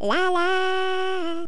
La la.